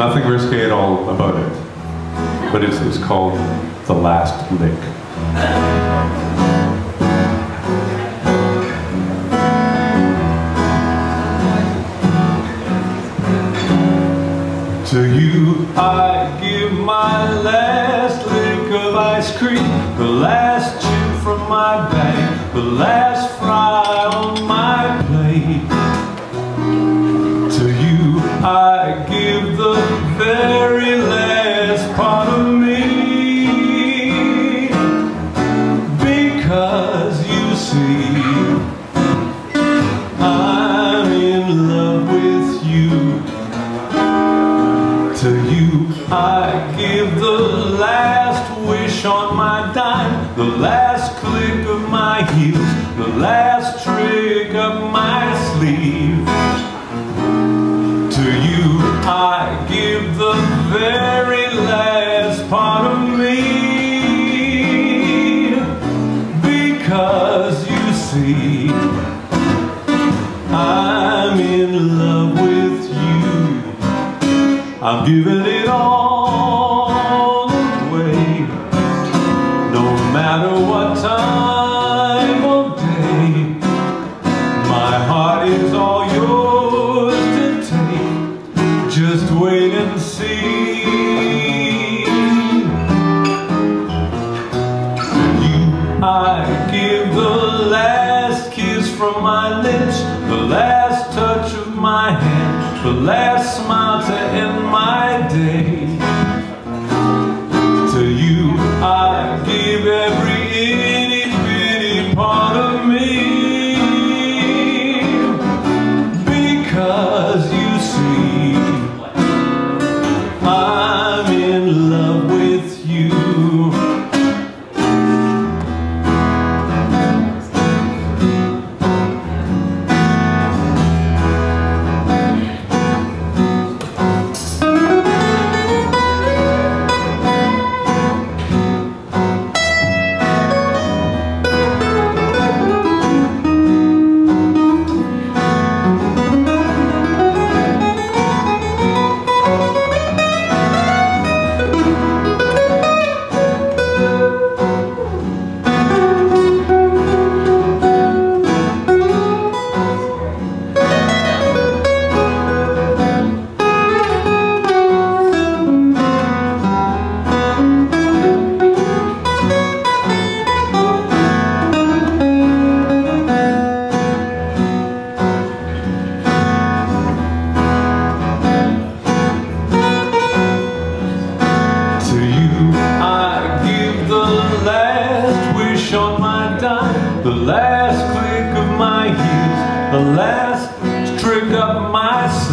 nothing risque at all about it. But it's, it's called The Last Lick. To you I give my last lick of ice cream, the last chip from my bag, the last fry on my plate. Very last part of me, because you see, I'm in love with you. To you I give the last wish on my dime, the last click of my heels, the last trick of my I'm giving it all The last smile to end my day. To you I give every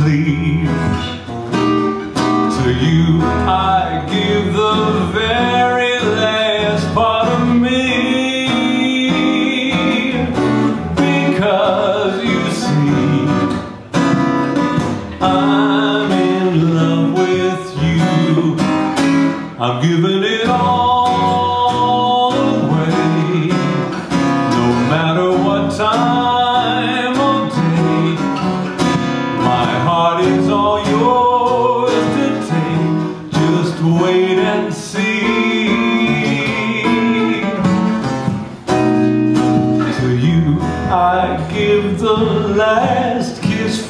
my sleeve To you I give the very last part of me. Because you see I'm in love with you. I'm giving it all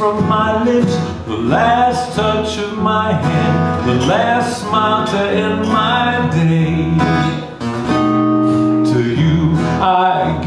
from my lips The last touch of my hand The last smile to end my day To you I